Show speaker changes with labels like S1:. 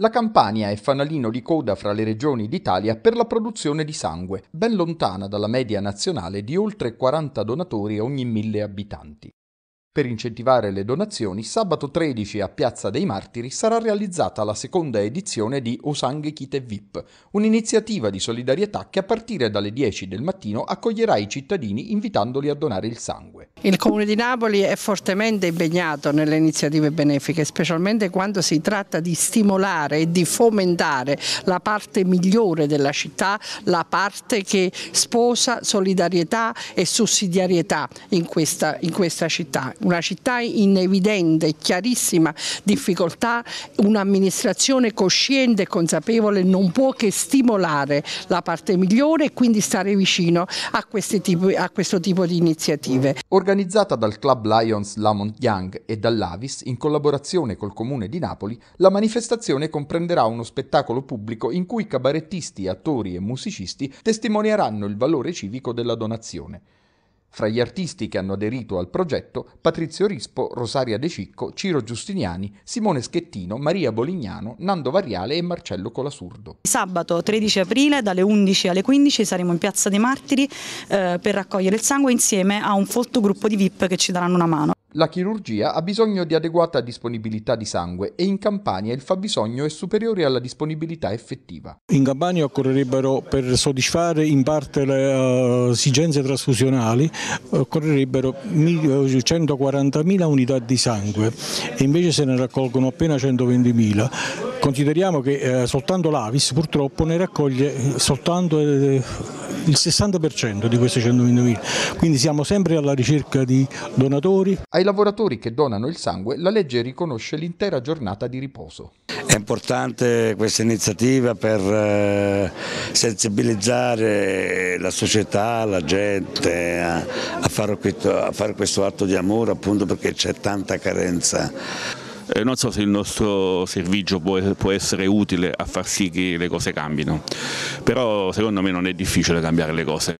S1: La Campania è fanalino di coda fra le regioni d'Italia per la produzione di sangue, ben lontana dalla media nazionale di oltre 40 donatori ogni mille abitanti. Per incentivare le donazioni, sabato 13 a Piazza dei Martiri sarà realizzata la seconda edizione di Osanghe Kite VIP, un'iniziativa di solidarietà che a partire dalle 10 del mattino accoglierà i cittadini invitandoli a donare il sangue.
S2: Il Comune di Napoli è fortemente impegnato nelle iniziative benefiche, specialmente quando si tratta di stimolare e di fomentare la parte migliore della città, la parte che sposa solidarietà e sussidiarietà in questa, in questa città una città in evidente, chiarissima difficoltà, un'amministrazione cosciente e consapevole non può che stimolare la parte migliore e quindi stare vicino a, tipi, a questo tipo di iniziative.
S1: Organizzata dal Club Lions Lamont Young e dall'Avis in collaborazione col Comune di Napoli, la manifestazione comprenderà uno spettacolo pubblico in cui cabarettisti, attori e musicisti testimonieranno il valore civico della donazione. Fra gli artisti che hanno aderito al progetto, Patrizio Rispo, Rosaria De Cicco, Ciro Giustiniani, Simone Schettino, Maria Bolignano, Nando Variale e Marcello Colasurdo.
S3: Sabato 13 aprile dalle 11 alle 15 saremo in Piazza dei Martiri eh, per raccogliere il sangue insieme a un folto gruppo di VIP che ci daranno una mano.
S1: La chirurgia ha bisogno di adeguata disponibilità di sangue e in Campania il fabbisogno è superiore alla disponibilità effettiva.
S4: In Campania occorrerebbero, per soddisfare in parte le uh, esigenze trasfusionali, occorrerebbero 140.000 unità di sangue e invece se ne raccolgono appena 120.000. Consideriamo che eh, soltanto l'Avis purtroppo ne raccoglie soltanto eh, il 60% di questi 120.000, quindi siamo sempre alla ricerca di donatori.
S1: Ai lavoratori che donano il sangue la legge riconosce l'intera giornata di riposo.
S5: È importante questa iniziativa per eh, sensibilizzare la società, la gente a, a, fare questo, a fare questo atto di amore appunto perché c'è tanta carenza.
S6: Eh, non so se il nostro servizio può, può, essere utile a far sì che le cose cambino, però secondo me non è difficile cambiare le cose.